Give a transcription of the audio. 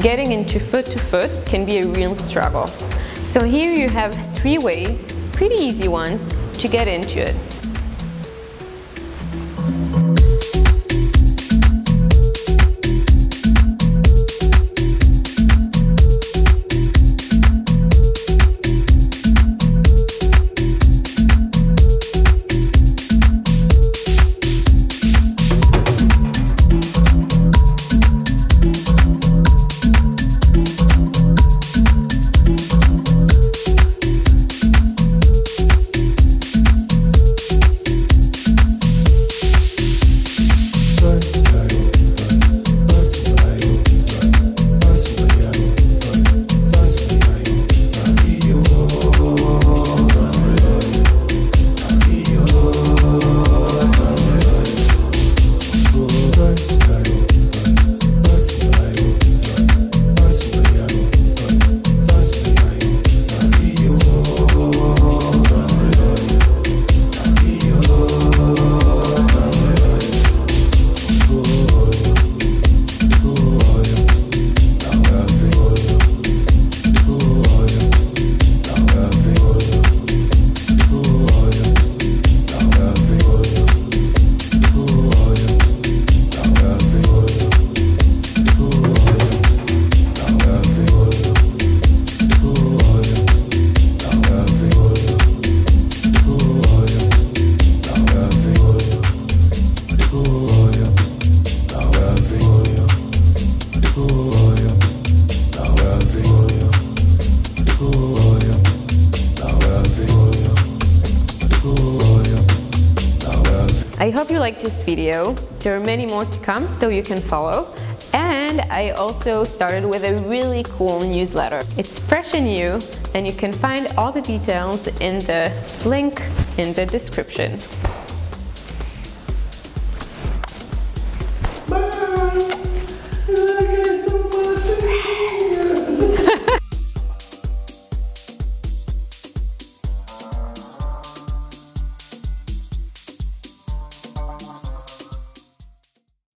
getting into foot to foot can be a real struggle. So here you have three ways, pretty easy ones, to get into it. I hope you liked this video. There are many more to come, so you can follow. And I also started with a really cool newsletter. It's fresh and new, and you can find all the details in the link in the description.